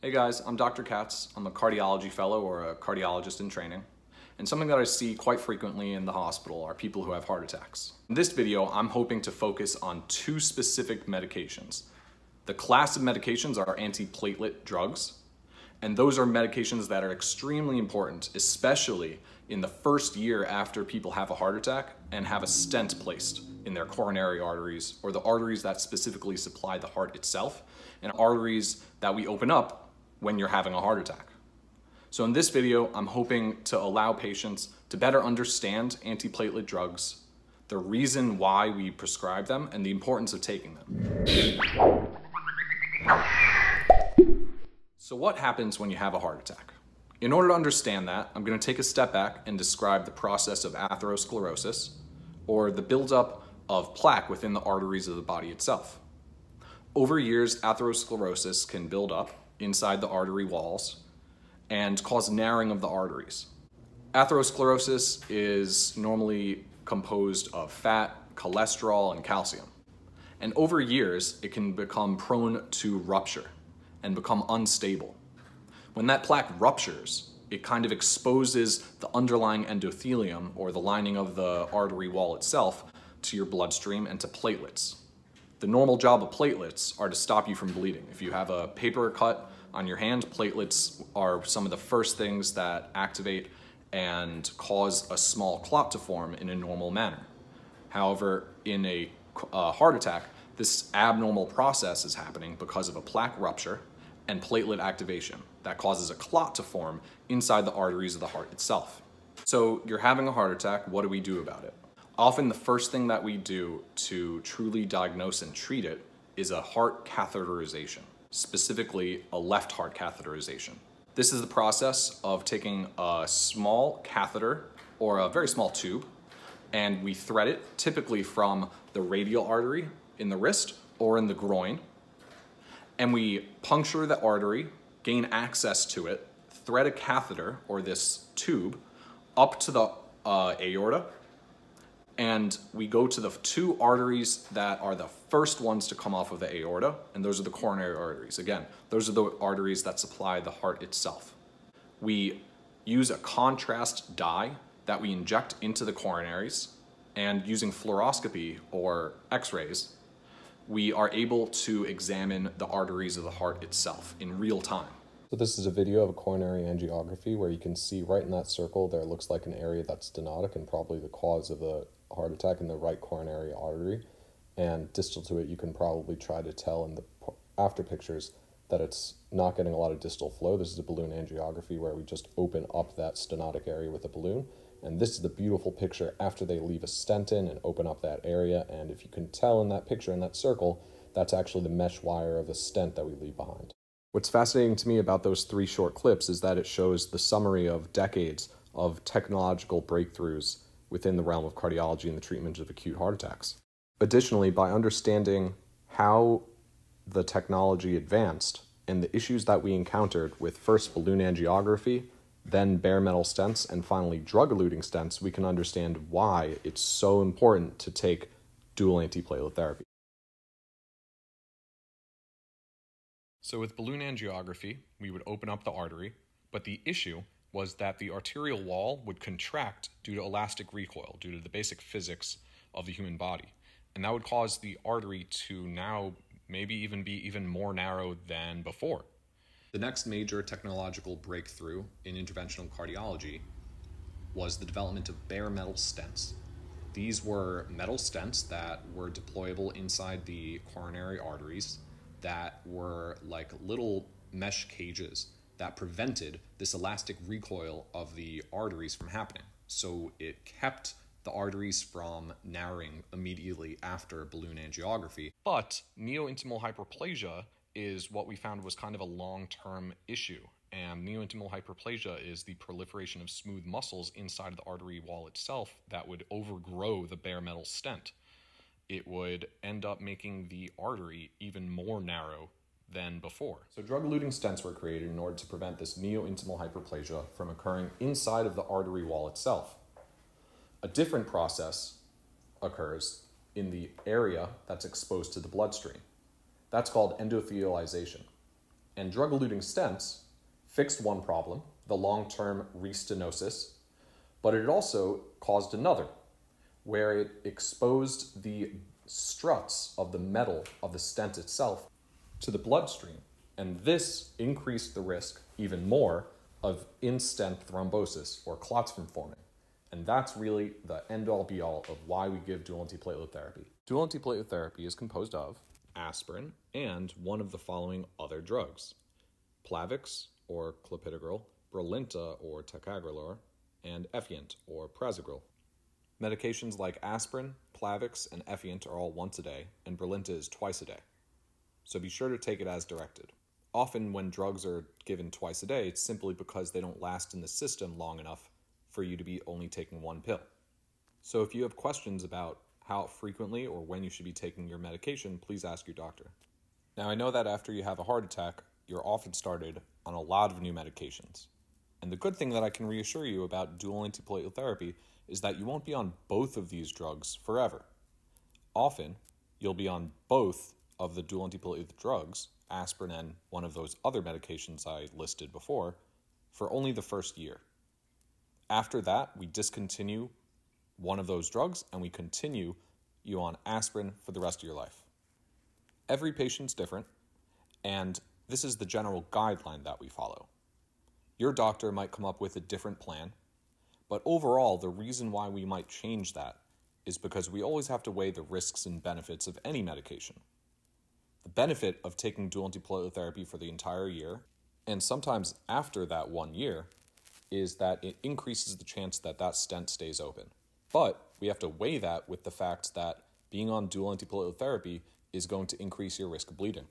Hey guys, I'm Dr. Katz. I'm a cardiology fellow or a cardiologist in training. And something that I see quite frequently in the hospital are people who have heart attacks. In this video, I'm hoping to focus on two specific medications. The class of medications are antiplatelet drugs, and those are medications that are extremely important, especially in the first year after people have a heart attack and have a stent placed in their coronary arteries or the arteries that specifically supply the heart itself and arteries that we open up when you're having a heart attack. So in this video, I'm hoping to allow patients to better understand antiplatelet drugs, the reason why we prescribe them, and the importance of taking them. So what happens when you have a heart attack? In order to understand that, I'm going to take a step back and describe the process of atherosclerosis, or the buildup of plaque within the arteries of the body itself. Over years, atherosclerosis can build up inside the artery walls and cause narrowing of the arteries. Atherosclerosis is normally composed of fat, cholesterol, and calcium. And over years, it can become prone to rupture and become unstable. When that plaque ruptures, it kind of exposes the underlying endothelium or the lining of the artery wall itself to your bloodstream and to platelets. The normal job of platelets are to stop you from bleeding. If you have a paper cut on your hand, platelets are some of the first things that activate and cause a small clot to form in a normal manner. However, in a uh, heart attack, this abnormal process is happening because of a plaque rupture and platelet activation that causes a clot to form inside the arteries of the heart itself. So you're having a heart attack, what do we do about it? Often the first thing that we do to truly diagnose and treat it is a heart catheterization, specifically a left heart catheterization. This is the process of taking a small catheter or a very small tube and we thread it typically from the radial artery in the wrist or in the groin. And we puncture the artery, gain access to it, thread a catheter or this tube up to the uh, aorta, and we go to the two arteries that are the first ones to come off of the aorta, and those are the coronary arteries. Again, those are the arteries that supply the heart itself. We use a contrast dye that we inject into the coronaries, and using fluoroscopy or x-rays, we are able to examine the arteries of the heart itself in real time. So this is a video of a coronary angiography where you can see right in that circle there looks like an area that's stenotic and probably the cause of a heart attack in the right coronary artery. And distal to it, you can probably try to tell in the after pictures that it's not getting a lot of distal flow. This is a balloon angiography where we just open up that stenotic area with a balloon and this is the beautiful picture after they leave a stent in and open up that area. And if you can tell in that picture, in that circle, that's actually the mesh wire of the stent that we leave behind. What's fascinating to me about those three short clips is that it shows the summary of decades of technological breakthroughs within the realm of cardiology and the treatment of acute heart attacks. Additionally, by understanding how the technology advanced and the issues that we encountered with first balloon angiography then bare metal stents, and finally drug eluting stents, we can understand why it's so important to take dual antiplatelet therapy. So, with balloon angiography, we would open up the artery, but the issue was that the arterial wall would contract due to elastic recoil, due to the basic physics of the human body. And that would cause the artery to now maybe even be even more narrow than before. The next major technological breakthrough in interventional cardiology was the development of bare metal stents. These were metal stents that were deployable inside the coronary arteries that were like little mesh cages that prevented this elastic recoil of the arteries from happening. So it kept the arteries from narrowing immediately after balloon angiography. But neointimal hyperplasia is what we found was kind of a long term issue. And neointimal hyperplasia is the proliferation of smooth muscles inside the artery wall itself that would overgrow the bare metal stent. It would end up making the artery even more narrow than before. So drug eluting stents were created in order to prevent this neointimal hyperplasia from occurring inside of the artery wall itself. A different process occurs in the area that's exposed to the bloodstream. That's called endothelialization. And drug eluting stents fixed one problem, the long term restenosis, but it also caused another, where it exposed the struts of the metal of the stent itself to the bloodstream. And this increased the risk even more of in stent thrombosis or clots from forming. And that's really the end all be all of why we give dual antiplatelet therapy. Dual antiplatelet therapy is composed of aspirin and one of the following other drugs Plavix or clopidogrel, Brilinta or ticagrelor, and Effient or prasugrel. Medications like aspirin, Plavix, and Effient are all once a day, and Brilinta is twice a day. So be sure to take it as directed. Often, when drugs are given twice a day, it's simply because they don't last in the system long enough for you to be only taking one pill. So if you have questions about how frequently or when you should be taking your medication, please ask your doctor. Now, I know that after you have a heart attack, you're often started on a lot of new medications. And the good thing that I can reassure you about dual antiplatelet therapy is that you won't be on both of these drugs forever. Often, you'll be on both of the dual antiplatelet drugs, aspirin and one of those other medications I listed before, for only the first year. After that, we discontinue one of those drugs and we continue you on aspirin for the rest of your life. Every patient's different, and this is the general guideline that we follow. Your doctor might come up with a different plan, but overall, the reason why we might change that is because we always have to weigh the risks and benefits of any medication. The benefit of taking dual antiplatelet therapy for the entire year, and sometimes after that one year, is that it increases the chance that that stent stays open. But we have to weigh that with the fact that being on dual antiplatelet therapy is going to increase your risk of bleeding.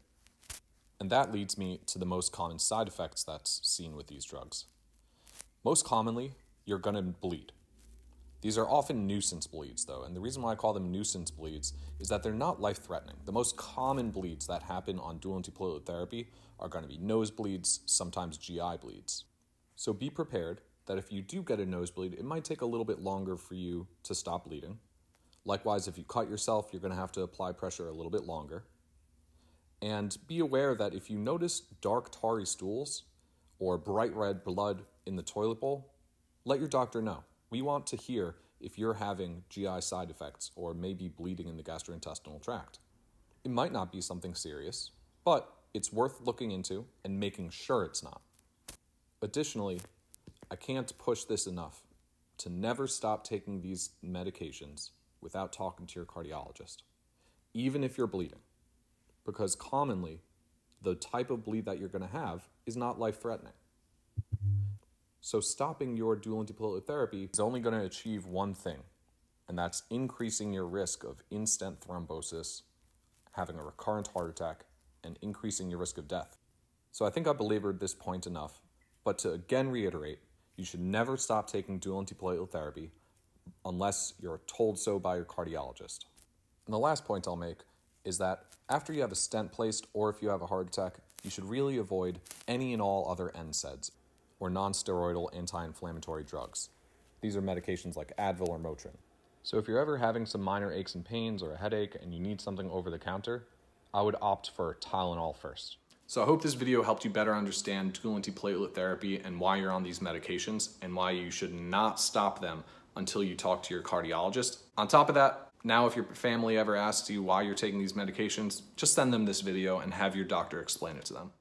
And that leads me to the most common side effects that's seen with these drugs. Most commonly, you're going to bleed. These are often nuisance bleeds, though, and the reason why I call them nuisance bleeds is that they're not life threatening. The most common bleeds that happen on dual antiplatelet therapy are going to be nosebleeds, sometimes GI bleeds. So be prepared that if you do get a nosebleed, it might take a little bit longer for you to stop bleeding. Likewise, if you cut yourself, you're going to have to apply pressure a little bit longer. And be aware that if you notice dark tarry stools or bright red blood in the toilet bowl, let your doctor know. We want to hear if you're having GI side effects or maybe bleeding in the gastrointestinal tract. It might not be something serious, but it's worth looking into and making sure it's not. Additionally, I can't push this enough to never stop taking these medications without talking to your cardiologist, even if you're bleeding. Because commonly, the type of bleed that you're going to have is not life threatening. So, stopping your dual antiplatelet therapy is only going to achieve one thing, and that's increasing your risk of in stent thrombosis, having a recurrent heart attack, and increasing your risk of death. So, I think I belabored this point enough, but to again reiterate, you should never stop taking dual antiplatelet therapy unless you're told so by your cardiologist. And the last point I'll make is that after you have a stent placed or if you have a heart attack, you should really avoid any and all other NSAIDs or non-steroidal anti-inflammatory drugs. These are medications like Advil or Motrin. So if you're ever having some minor aches and pains or a headache and you need something over the counter, I would opt for Tylenol first. So I hope this video helped you better understand dual antiplatelet therapy and why you're on these medications and why you should not stop them until you talk to your cardiologist. On top of that, now if your family ever asks you why you're taking these medications, just send them this video and have your doctor explain it to them.